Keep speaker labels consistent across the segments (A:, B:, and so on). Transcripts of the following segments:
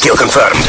A: Kill confirmed.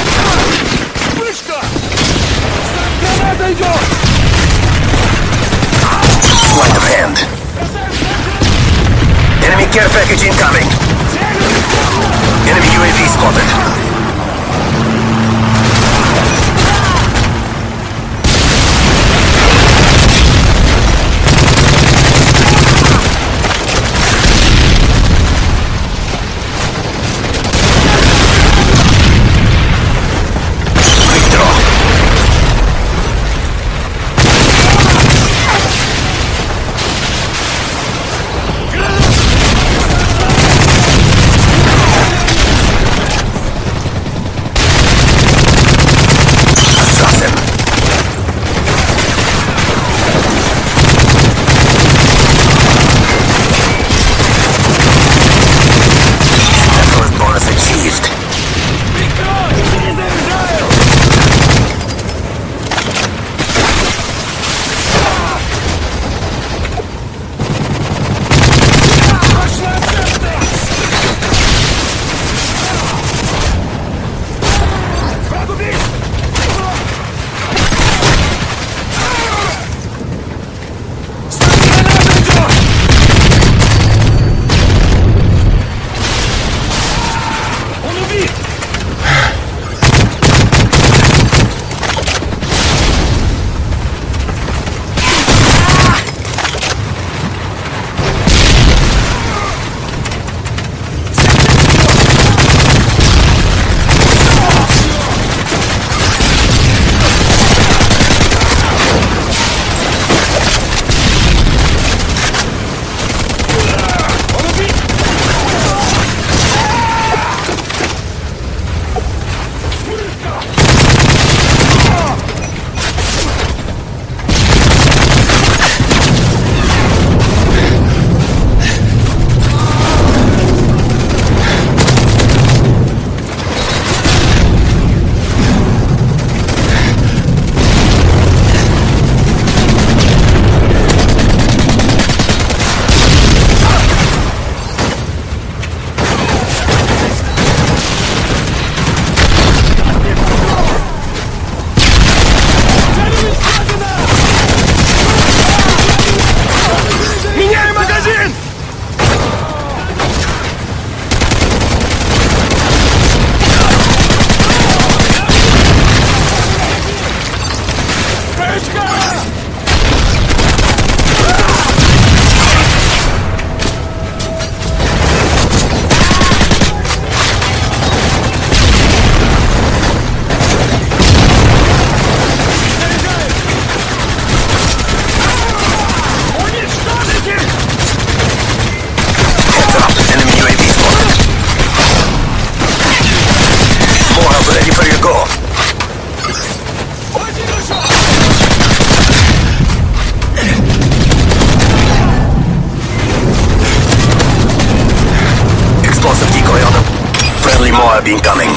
A: Three more have been coming.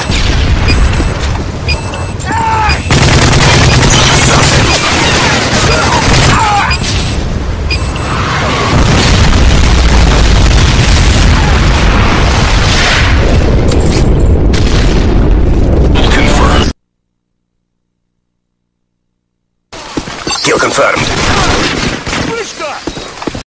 A: Confirmed. Kill confirmed.